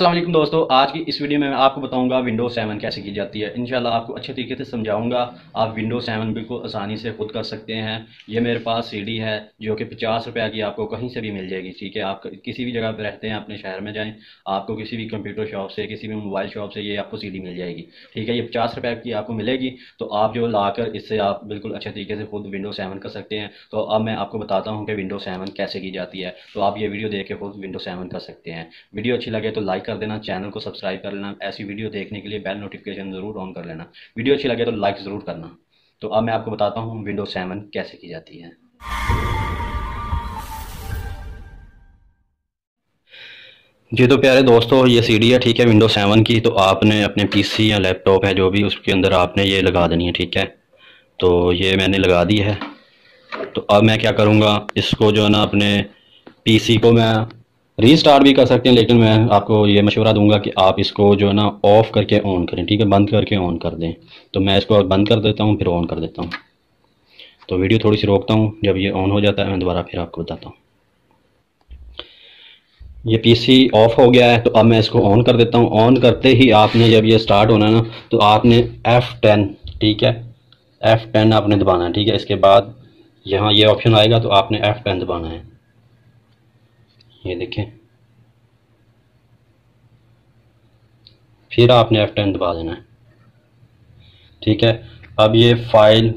वालेकुम दोस्तों, आज की इस वीडियो में मैं आपको बताऊँगा विंडो सेवन कैसे की जाती है। इंशाल्लाह आपको अच्छे तरीके से समझाऊँगा। आप विंडो सेवन बिल्कुल आसानी से खुद कर सकते हैं। ये मेरे पास सीडी है, जो कि पचास रुपये की आपको कहीं से भी मिल जाएगी, ठीक है? आप किसी भी जगह पर रहते हैं, अपने शहर में जाएँ, आपको किसी भी कंप्यूटर शॉप से, किसी भी मोबाइल शॉप से ये आपको सीडी मिल जाएगी, ठीक है? ये पचास रुपये की आपको मिलेगी तो आप जो ला इससे आप बिल्कुल अच्छे तरीके से खुद विंडो सेवन कर सकते हैं। तो अब मैं आपको बताता हूँ कि विंडो सेवन कैसे की जाती है। तो आप ये वीडियो देख के खुद विंडो सेवन कर सकते हैं। वीडियो अच्छी लगे तो लाइक कर देना चैनल को सब्सक्राइब कर लेना, ऐसी वीडियो देखने के लिए बेल नोटिफिकेशन ज़रूर ऑन कर लेना। वीडियो अच्छी लगे तो लाइक ज़रूर करना। तो अब मैं आपको बताता हूँ विंडो सेवन कैसे की जाती है। जी तो प्यारे दोस्तों, ये सीडी है, ठीक है विंडो सेवन की। तो आपने अपने पीसी या लैपटॉप है, जो भी उसके अंदर आपने ये लगा देनी है, ठीक है। तो ये मैंने लगा दी है। तो अब मैं क्या करूँगा, इसको जो है ना, अपने पीसी को मैं रीस्टार्ट भी कर सकते हैं, लेकिन मैं आपको ये मशवरा दूँगा कि आप इसको जो है ना ऑफ़ करके ऑन करें, ठीक है? बंद करके ऑन कर दें। तो मैं इसको बंद कर देता हूँ, फिर ऑन कर देता हूँ। तो वीडियो थोड़ी सी रोकता हूँ, जब ये ऑन हो जाता है, मैं दोबारा फिर आपको बताता हूँ। ये पीसी ऑफ़ हो गया है तो अब मैं इसको ऑन कर देता हूँ। ऑन करते ही आपने जब ये स्टार्ट होना है ना तो आपने F10 ठीक है? F10 आपने दबाना है, ठीक है? इसके बाद यहाँ ये ऑप्शन आएगा तो आपने F10 दबाना है। ये देखें। फिर आपने एफ़ टेन दबा देना है। ठीक है? अब ये फ़ाइल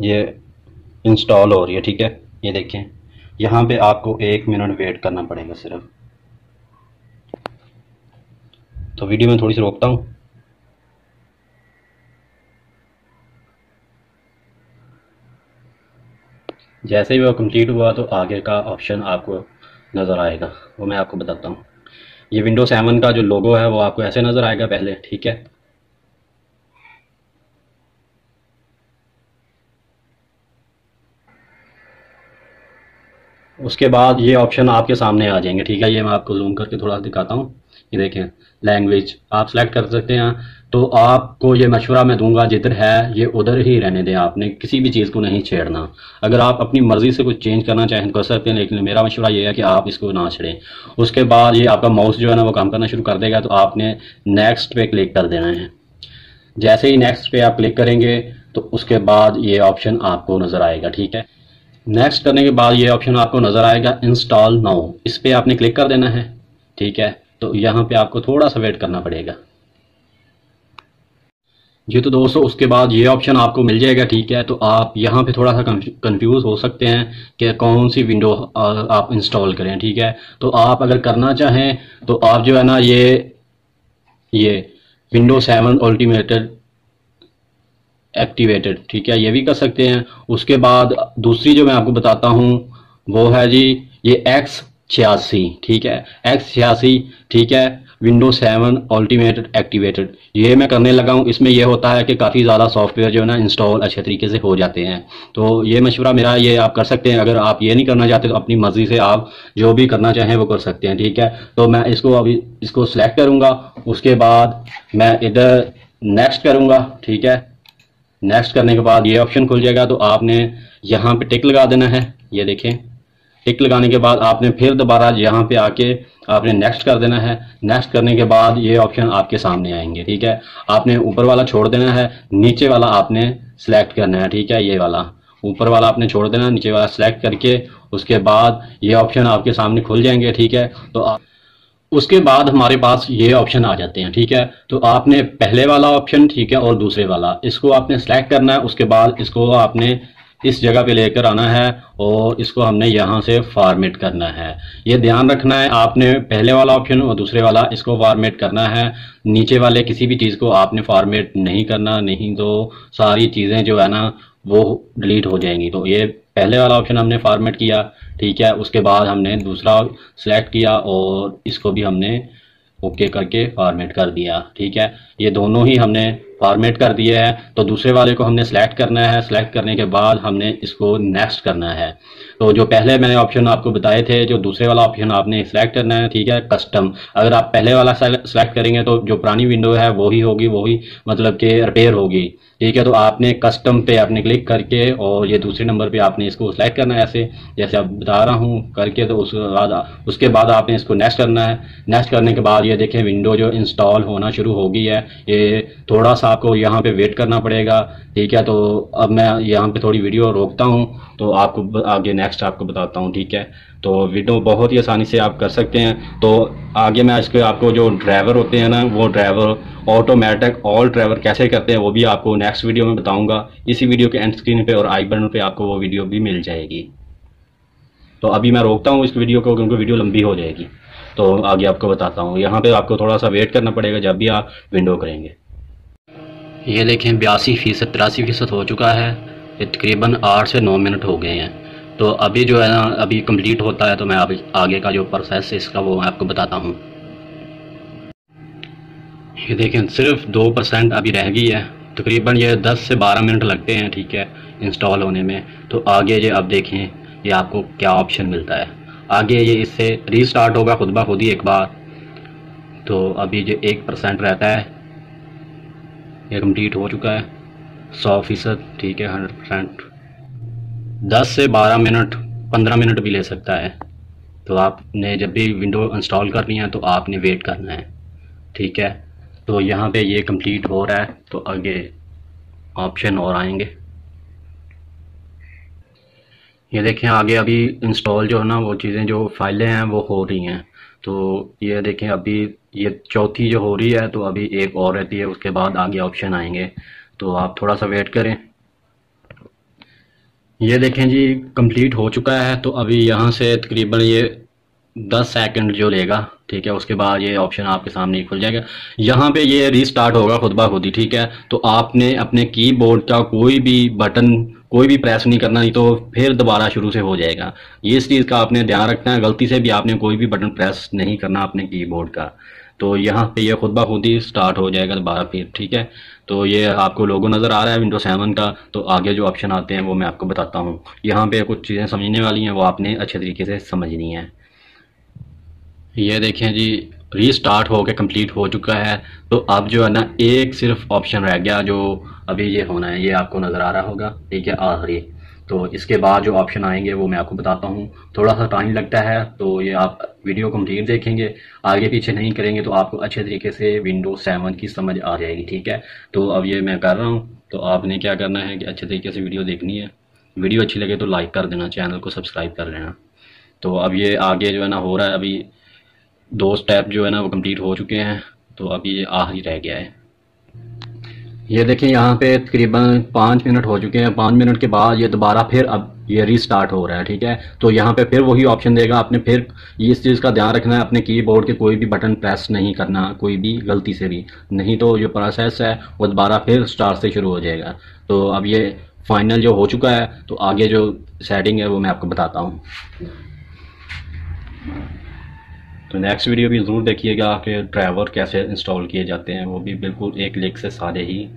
ये इंस्टॉल हो रही है, ठीक है? ये देखें। यहाँ पे आपको एक मिनट वेट करना पड़ेगा सिर्फ़। तो वीडियो में थोड़ी सी रोकता हूँ। जैसे ही वो कंप्लीट हुआ तो आगे का ऑप्शन आपको नज़र आएगा। वो मैं आपको बताता हूँ। ये विंडो सेवन का जो लोगो है, वो आपको ऐसे नज़र आएगा पहले, ठीक है? उसके बाद ये ऑप्शन आपके सामने आ जाएँगे, ठीक है? ये मैं आपको जूम करके थोड़ा दिखाता हूँ। ये देखें लैंग्वेज आप सेलेक्ट कर सकते हैं। तो आपको ये मशवरा मैं दूँगा जिधर है, ये उधर ही रहने दें। आपने किसी भी चीज़ को नहीं छेड़ना। अगर आप अपनी मर्ज़ी से कुछ चेंज करना चाहें तो कर सकते हैं, लेकिन मेरा मशवरा ये है कि आप इसको ना छेड़ें। उसके बाद ये आपका माउस जो है ना, वो काम करना शुरू कर देगा तो आपने नेक्स्ट पे क्लिक कर देना है। जैसे ही नेक्स्ट पे आप क्लिक करेंगे तो उसके बाद ये ऑप्शन आपको नज़र आएगा, ठीक है? नेक्स्ट करने के बाद ये ऑप्शन आपको नज़र आएगा इंस्टॉल नाउ इस पर आपने क्लिक कर देना है, ठीक है? तो यहाँ पे आपको थोड़ा सा वेट करना पड़ेगा। जी तो दोस्तों, उसके बाद ये ऑप्शन आपको मिल जाएगा, ठीक है? तो आप यहाँ पे थोड़ा सा कंफ्यूज हो सकते हैं कि कौन सी विंडो आप इंस्टॉल करें, ठीक है? तो आप अगर करना चाहें तो आप जो है ना, ये ये विंडो सेवन अल्टीमेटेड एक्टिवेटेड ठीक है? ये भी कर सकते हैं। उसके बाद दूसरी जो मैं आपको बताता हूँ, वो है जी, ये एक्स छियासी, ठीक है? एक्स छियासी, ठीक है? विंडो सेवन अल्टीमेटेड एक्टिवेटेड ये मैं करने लगा हूँ। इसमें यह होता है कि काफ़ी ज़्यादा सॉफ्टवेयर जो है ना इंस्टॉल अच्छे तरीके से हो जाते हैं। तो ये मशवरा मेरा, ये आप कर सकते हैं। अगर आप ये नहीं करना चाहते तो अपनी मर्ज़ी से आप जो भी करना चाहें, वो कर सकते हैं। ठीक है? तो मैं इसको अभी, इसको सिलेक्ट करूँगा। उसके बाद मैं इधर नेक्स्ट करूँगा। ठीक है? नेक्स्ट करने के बाद ये ऑप्शन खुल जाएगा। तो आपने यहाँ पे टिक लगा देना है। ये देखें। टिक लगाने के बाद आपने फिर दोबारा यहाँ पे आके आपने नेक्स्ट कर देना है। नेक्स्ट करने के बाद ये ऑप्शन आपके सामने आएँगे, ठीक है? आपने ऊपर वाला छोड़ देना है, नीचे वाला आपने सेलेक्ट करना है, ठीक है? ये वाला। ऊपर वाला आपने छोड़ देना, नीचे वाला सेलेक्ट करके उसके बाद ये ऑप्शन आपके सामने खुल जाएँगे, ठीक है? तो आप उसके बाद हमारे पास ये ऑप्शन आ जाते हैं, ठीक है? तो आपने पहले वाला ऑप्शन ठीक है? और दूसरे वाला। इसको आपने सेलेक्ट करना है, उसके बाद इसको आपने इस जगह पे लेकर आना है और इसको हमने यहाँ से फॉर्मेट करना है। ये ध्यान रखना है, आपने पहले वाला ऑप्शन और दूसरे वाला, इसको फॉर्मेट करना है। नीचे वाले किसी भी चीज़ को आपने फॉर्मेट नहीं करना, नहीं तो सारी चीज़ें जो है ना, वो डिलीट हो जाएँगी। तो ये पहले वाला ऑप्शन हमने फॉर्मेट किया, ठीक है, उसके बाद हमने दूसरा सेलेक्ट किया और इसको भी हमने ओके करके फॉर्मेट कर दिया, ठीक है। ये दोनों ही हमने फॉर्मेट कर दिया है तो दूसरे वाले को हमने सेलेक्ट करना है। सेलेक्ट करने के बाद हमने इसको नेक्स्ट करना है। तो जो पहले मैंने ऑप्शन आपको बताए थे, जो दूसरे वाला ऑप्शन आपने सेलेक्ट करना है, ठीक है कस्टम अगर आप पहले वाला सेलेक्ट करेंगे तो जो पुरानी विंडो है वही होगी वही मतलब कि रिपेयर होगी। ठीक है तो आपने कस्टम पे आपने क्लिक करके और ये दूसरे नंबर पे आपने इसको सेलेक्ट करना है ऐसे, जैसे आप बता रहा हूँ करके तो उसके बाद उसके बाद आपने इसको नेक्स्ट करना है। नेक्स्ट करने के बाद ये देखें विंडो जो इंस्टॉल होना शुरू हो गई है। ये थोड़ा सा आपको यहाँ पे वेट करना पड़ेगा। ठीक है तो अब मैं यहाँ पे थोड़ी वीडियो रोकता हूँ तो आपको आगे नेक्स्ट आपको बताता हूँ, ठीक है। तो वीडियो बहुत ही आसानी से आप कर सकते हैं। तो आगे मैं इसके आपको जो ड्राइवर होते हैं ना, वो ड्राइवर ऑटोमेटिक ऑल ड्राइवर कैसे करते हैं, वो भी आपको नेक्स्ट वीडियो में बताऊँगा। इसी वीडियो के एंड स्क्रीन पे और आई बटन पे आपको वो वीडियो भी मिल जाएगी। तो अभी मैं रोकता हूँ इस वीडियो को, क्योंकि वीडियो लंबी हो जाएगी। तो आगे आपको बताता हूँ। यहाँ पर आपको थोड़ा सा वेट करना पड़ेगा जब भी आप विंडो करेंगे। ये देखें, बयासी फ़ीसद, तिरासी फ़ीसद हो चुका है। तकरीबन आठ से नौ मिनट हो गए हैं। तो अभी जो है ना, अभी कंप्लीट होता है तो मैं अभी आगे का जो प्रोसेस है, इसका वो मैं आपको बताता हूँ। ये देखें, सिर्फ़ दो परसेंट अभी रह गई है। तकरीबन ये दस से बारह मिनट लगते हैं, ठीक है इंस्टॉल होने में। तो आगे ये अब देखें, ये आपको क्या ऑप्शन मिलता है। आगे ये इससे रीस्टार्ट होगा खुद ब खुद ही एक बार। तो अभी जो एक परसेंट रहता है, ये कंप्लीट हो चुका है। सौ फ़ीसद, ठीक है हंड्रेड परसेंट दस से बारह मिनट, पंद्रह मिनट भी ले सकता है। तो आपने जब भी विंडो इंस्टॉल करनी है तो आपने वेट करना है। ठीक है? तो यहाँ पे ये कंप्लीट हो रहा है। तो आगे ऑप्शन और आएँगे। ये देखें, आगे अभी इंस्टॉल जो है ना, वो चीज़ें जो फाइलें हैं, वो हो रही हैं। तो ये देखें, अभी ये चौथी जो हो रही है तो अभी एक और रहती है, उसके बाद आगे ऑप्शन आएँगे। तो आप थोड़ा सा वेट करें। ये देखें जी कंप्लीट हो चुका है तो अभी यहाँ से तकरीबन ये 10 सेकंड जो लेगा, ठीक है, उसके बाद ये ऑप्शन आपके सामने ही खुल जाएगा। यहाँ पे ये रीस्टार्ट होगा खुद ब खुद ही, ठीक है? तो आपने अपने कीबोर्ड का कोई भी बटन कोई भी प्रेस नहीं करना, नहीं तो फिर दोबारा शुरू से हो जाएगा। ये इस चीज़ का आपने ध्यान रखना है, गलती से भी आपने कोई भी बटन प्रेस नहीं करना अपने कीबोर्ड का। तो यहाँ पे ये खुद ब खुद ही स्टार्ट हो जाएगा दोबारा फिर, ठीक है? तो ये आपको लोगो नज़र आ रहा है विंडो सेवन का तो आगे जो ऑप्शन आते हैं वो मैं आपको बताता हूँ। यहाँ पे कुछ चीज़ें समझने वाली हैं, वो आपने अच्छे तरीके से समझनी है। ये देखें जी रीस्टार्ट हो के कंप्लीट हो चुका है तो अब जो है ना, एक सिर्फ़ ऑप्शन रह गया जो अभी ये होना है, ये आपको नज़र आ रहा होगा। ठीक है, आखिरी। तो इसके बाद जो ऑप्शन आएँगे वो मैं आपको बताता हूँ। थोड़ा सा टाइम लगता है तो ये आप वीडियो कंप्लीट देखेंगे। आगे पीछे नहीं करेंगे तो आपको अच्छे तरीके से विंडो सेवन की समझ आ जाएगी, ठीक है? तो अब ये मैं कर रहा हूँ। तो आपने क्या करना है कि अच्छे तरीके से वीडियो देखनी है। वीडियो अच्छी लगे तो लाइक कर देना चैनल को सब्सक्राइब कर लेना। तो अब ये आगे जो है ना हो रहा है, अभी दो स्टेप जो है ना वो कंप्लीट हो चुके हैं। तो अभी ये आ ही रह गया है। ये देखिए, यहाँ पे तकरीबन पाँच मिनट हो चुके हैं। पाँच मिनट के बाद ये दोबारा फिर अब ये रीस्टार्ट हो रहा है, ठीक है? तो यहाँ पे फिर वही ऑप्शन देगा आपने फिर इस चीज़ का ध्यान रखना है, अपने कीबोर्ड के कोई भी बटन प्रेस नहीं करना, कोई भी गलती से भी। नहीं तो जो प्रोसेस है, वो दोबारा फिर स्टार्ट से शुरू हो जाएगा। तो अब ये फाइनल जो हो चुका है तो आगे जो सेटिंग है, वो मैं आपको बताता हूँ। तो नेक्स्ट वीडियो भी ज़रूर देखिएगा कि ड्राइवर कैसे इंस्टॉल किए जाते हैं। वो भी बिल्कुल एक क्लिक से सारे ही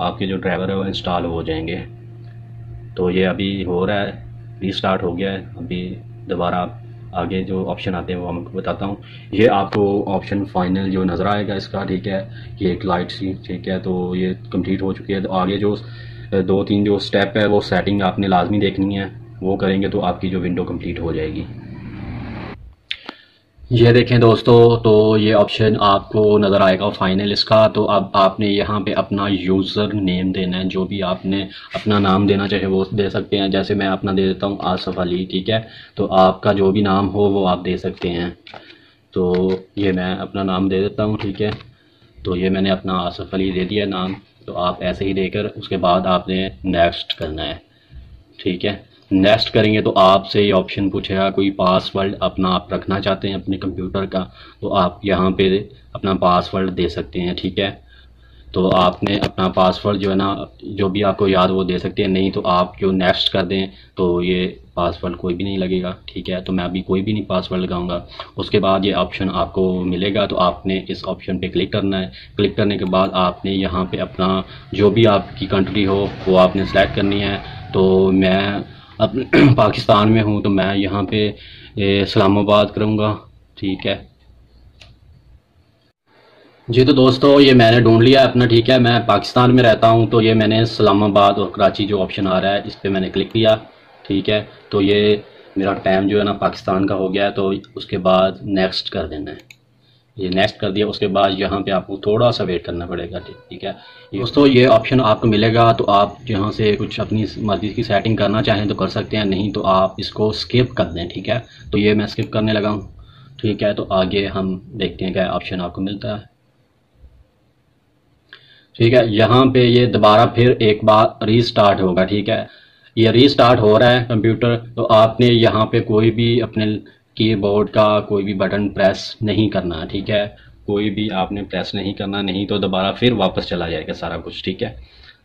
आपके जो ड्राइवर है, वो इंस्टॉल हो जाएँगे। तो ये अभी हो रहा है रीस्टार्ट हो गया है। अभी दोबारा आगे जो ऑप्शन आते हैं, वो मैं बताता हूँ। ये आपको ऑप्शन फाइनल जो नज़र आएगा इसका, ठीक है? ये एक लाइट सी, ठीक है? तो ये कंप्लीट हो चुकी है। तो आगे जो दो तीन जो स्टेप है, वो सेटिंग आपने लाजमी देखनी है। वो करेंगे तो आपकी जो विंडो कंप्लीट हो जाएगी। ये देखें दोस्तों तो ये ऑप्शन आपको नज़र आएगा फाइनल इसका। तो अब आपने यहाँ पे अपना यूज़र नेम देना है, जो भी आपने अपना नाम देना चाहे वो दे सकते हैं। जैसे मैं अपना दे देता हूँ, आसफ़ अली, ठीक है? तो आपका जो भी नाम हो, वो आप दे सकते हैं। तो ये मैं अपना नाम दे देता हूँ, ठीक है? तो ये मैंने अपना आसफ़ अली दे दिया नाम। तो आप ऐसे ही देकर उसके बाद आपने नेक्स्ट करना है, ठीक है? नेक्स्ट करेंगे तो आपसे ये ऑप्शन पूछेगा कोई पासवर्ड अपना आप रखना चाहते हैं अपने कंप्यूटर का तो आप यहाँ पे अपना पासवर्ड दे सकते हैं, ठीक है? तो आपने अपना पासवर्ड जो है ना, जो भी आपको याद वो दे सकते हैं, नहीं तो आप जो नेक्स्ट कर दें तो ये पासवर्ड कोई भी नहीं लगेगा, ठीक है? तो मैं अभी कोई भी नहीं पासवर्ड लगाऊँगा। उसके बाद ये ऑप्शन आपको मिलेगा तो आपने इस ऑप्शन पे क्लिक करना है। क्लिक करने के बाद आपने यहाँ पे अपना जो भी आपकी कंट्री हो, वो आपने सेलेक्ट करनी है। तो मैं अपने पाकिस्तान में हूँ तो मैं यहाँ पे इस्लामाबाद करूँगा। ठीक है। जी तो दोस्तों, ये मैंने ढूंढ लिया अपना, ठीक है। मैं पाकिस्तान में रहता हूँ तो ये मैंने इस्लामाबाद और कराची जो ऑप्शन आ रहा है, इस पर मैंने क्लिक किया। ठीक है। तो ये मेरा टाइम जो है ना पाकिस्तान का हो गया है तो उसके बाद नेक्स्ट कर देना है। ये नेक्स्ट कर दिया, उसके बाद यहाँ पे आपको थोड़ा सा वेट करना पड़ेगा, ठीक है? दोस्तों, ये ऑप्शन आपको मिलेगा तो आप यहाँ से कुछ अपनी मर्ज़ी की सेटिंग करना चाहें तो कर सकते हैं, नहीं तो आप इसको स्किप कर दें, ठीक है? तो ये मैं स्किप करने लगा हूँ, ठीक है? तो आगे हम देखते हैं क्या ऑप्शन आपको मिलता है। ठीक है, यहाँ पे ये दोबारा फिर एक बार रीस्टार्ट होगा, ठीक है? ये रीस्टार्ट हो रहा है कंप्यूटर तो आपने यहाँ पे कोई भी अपने कीबोर्ड का कोई भी बटन प्रेस नहीं करना, ठीक है? कोई भी आपने प्रेस नहीं करना, नहीं तो दोबारा फिर वापस चला जाएगा सारा कुछ, ठीक है?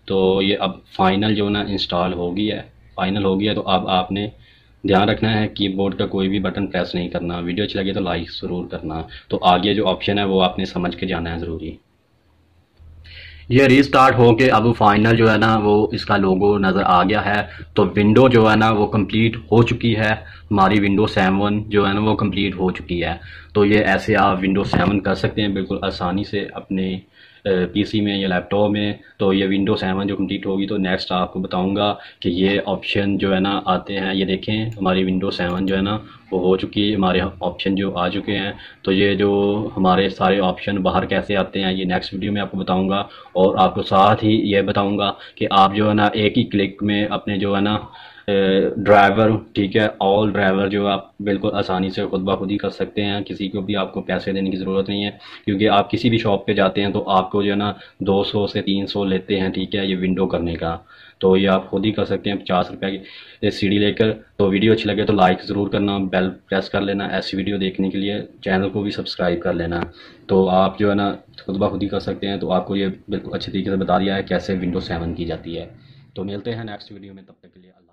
तो ये अब फाइनल जो ना इंस्टॉल हो गई है। फाइनल हो है तो अब आपने ध्यान रखना है कीबोर्ड का कोई भी बटन प्रेस नहीं करना। वीडियो अच्छी लगी तो लाइक ज़रूर करना। तो आगे जो ऑप्शन है, वो आपने समझ के जाना है ज़रूरी। ये रीस्टार्ट हो के अब फाइनल जो है ना, वो इसका लोगो नज़र आ गया है। तो विंडो जो है ना, वो कंप्लीट हो चुकी है। हमारी विंडो सेवन जो है ना, वो कंप्लीट हो चुकी है। तो ये ऐसे आप विंडो सेवन कर सकते हैं, बिल्कुल आसानी से अपने पीसी में या लैपटॉप में तो ये विंडो सेवन जो कंप्लीट होगी तो नेक्स्ट आपको बताऊँगा कि ये ऑप्शन जो है ना, आते हैं। ये देखें, हमारी विंडो सेवन जो है ना, वो हो चुकी है। हमारे ऑप्शन जो आ चुके हैं। तो ये जो हमारे सारे ऑप्शन बाहर कैसे आते हैं, ये नेक्स्ट वीडियो में आपको बताऊँगा। और आपको साथ ही ये बताऊँगा कि आप जो है ना, एक ही क्लिक में अपने जो है ना ड्राइवर, ठीक है? ऑल ड्राइवर जो आप बिल्कुल आसानी से खुद ब ही कर सकते हैं। किसी को भी आपको पैसे देने की ज़रूरत नहीं है, क्योंकि आप किसी भी शॉप पे जाते हैं तो आपको जो है ना 200 से 300 लेते हैं, ठीक है? ये विंडो करने का। तो ये आप खुद ही कर सकते हैं पचास रुपये की। सीढ़ी लेकर तो वीडियो अच्छी लगे तो लाइक ज़रूर करना बेल प्रेस कर लेना ऐसी वीडियो देखने के लिए। चैनल को भी सब्सक्राइब कर लेना। तो आप जो है ना, खुद ब खुद ही कर सकते हैं। तो आपको ये बिल्कुल अच्छे तरीके से बता दिया है कैसे विंडो सेवन की जाती है। तो मिलते हैं नेक्स्ट वीडियो में, तब तक के लिए अल्लाह